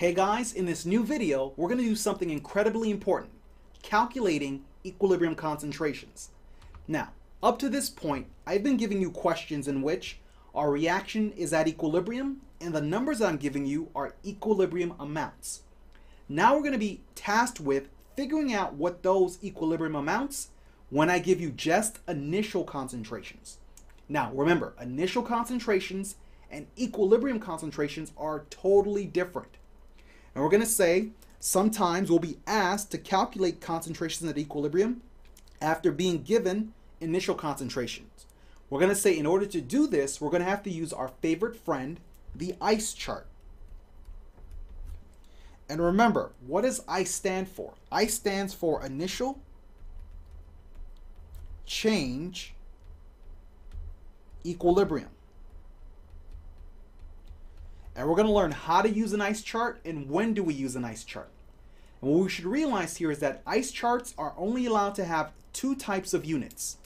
Hey guys, in this new video, we're going to do something incredibly important, calculating equilibrium concentrations. Now, up to this point, I've been giving you questions in which our reaction is at equilibrium and the numbers I'm giving you are equilibrium amounts. Now we're going to be tasked with figuring out what those equilibrium amounts when I give you just initial concentrations. Now remember, initial concentrations and equilibrium concentrations are totally different. And we're going to say sometimes we'll be asked to calculate concentrations at equilibrium after being given initial concentrations. We're going to say in order to do this, we're going to have to use our favorite friend, the ICE chart. And remember, what does ICE stand for? ICE stands for initial change equilibrium. And we're going to learn how to use an ICE chart and when do we use an ICE chart. And what we should realize here is that ICE charts are only allowed to have two types of units.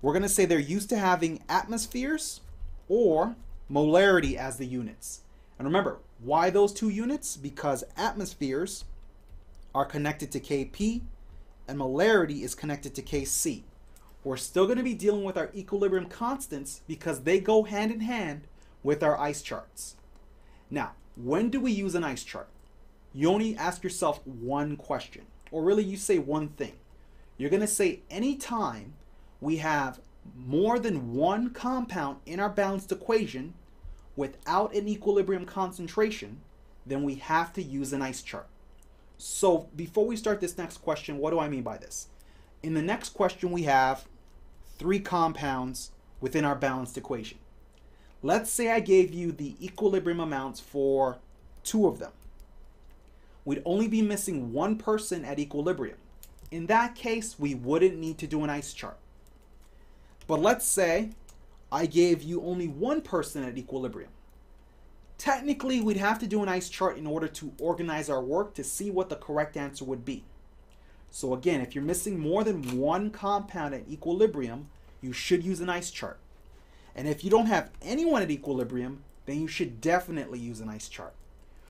We're going to say they're used to having atmospheres or molarity as the units. And remember, why those two units? Because atmospheres are connected to Kp and molarity is connected to Kc. We're still going to be dealing with our equilibrium constants because they go hand in hand with our ice charts. Now, when do we use an ice chart? You only ask yourself one question, or really you say one thing. You're going to say anytime we have more than one compound in our balanced equation without an equilibrium concentration, then we have to use an ice chart. So before we start this next question, what do I mean by this? In the next question, we have three compounds within our balanced equation. Let's say I gave you the equilibrium amounts for two of them. We'd only be missing one person at equilibrium. In that case, we wouldn't need to do an ice chart. But let's say I gave you only one person at equilibrium. Technically, we'd have to do an ice chart in order to organize our work to see what the correct answer would be. So again, if you're missing more than one compound at equilibrium, you should use an ice chart. And if you don't have anyone at equilibrium, then you should definitely use an ice chart.